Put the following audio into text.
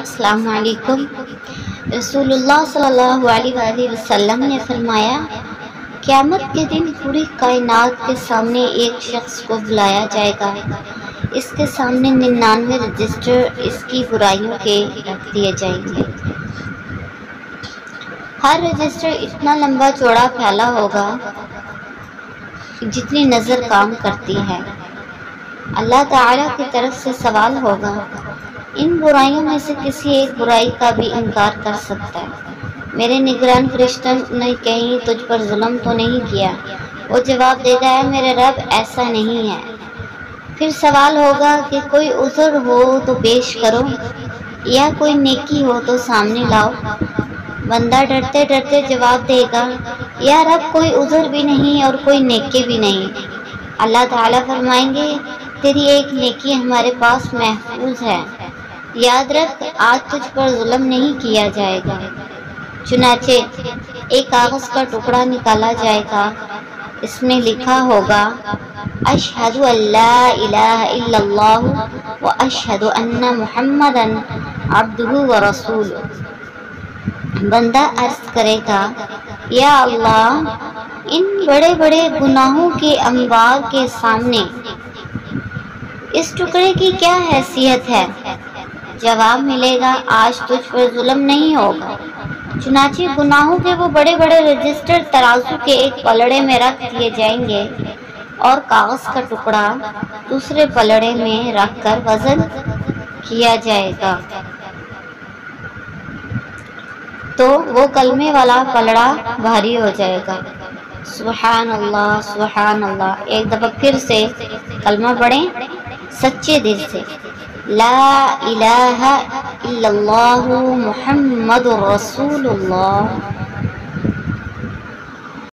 अस्सलाम वालेकुम रसूलुल्लाह सल्लल्लाहु अलैहि ने फरमाया, क़यामत के दिन पूरी कायनात के सामने एक शख्स को बुलाया जाएगा। इसके सामने निन्यानवे रजिस्टर इसकी बुराइयों के रख दिए जाएँगे। हर रजिस्टर इतना लंबा चौड़ा फैला होगा जितनी नज़र काम करती है। अल्लाह ताला की तरफ़ से सवाल होगा, इन बुराइयों में से किसी एक बुराई का भी इनकार कर सकता है। मेरे निगरान फरिश्तों ने कहीं तुझ पर जुल्म तो नहीं किया? वो जवाब देता है, मेरे रब ऐसा नहीं है। फिर सवाल होगा कि कोई उज़र हो तो पेश करो, या कोई नेकी हो तो सामने लाओ। बंदा डरते डरते जवाब देगा, या रब कोई उज़र भी नहीं और कोई नेके भी नहीं। अल्लाह ताला फरमाएँगे तेरी एक नेकी हमारे पास महफूज है। याद रख, आज तुझ पर जुल्म नहीं किया जाएगा। चुनाचे, एक कागज़ का टुकड़ा निकाला जाएगा। इसमें लिखा होगा, अशहदु व अशहदु अन्ना मुहम्मदन अब्दुहु व रसूल। बंदा अर्ज़ करेगा, या अल्लाह, इन बड़े बड़े गुनाहों के अंबार के सामने इस टुकड़े की क्या हैसियत है? जवाब मिलेगा, आज तुझ पर जुल्म नहीं होगा। चुनाची गुनाहों के वो बड़े बड़े रजिस्टर तराजू के एक पलड़े में रख दिए जाएँगे और कागज़ का टुकड़ा दूसरे पलड़े में रख कर वज़न किया जाएगा। तो वो कलमे वाला पलड़ा भारी हो जाएगा। सुबहान अल्लाह सुबहान अल्लाह। एक दफ़ा फिर से कलमा पढ़ें। सच्चे दिल से ला इलाहा इल्लल्लाहु मुहम्मद रसूलुल्लाह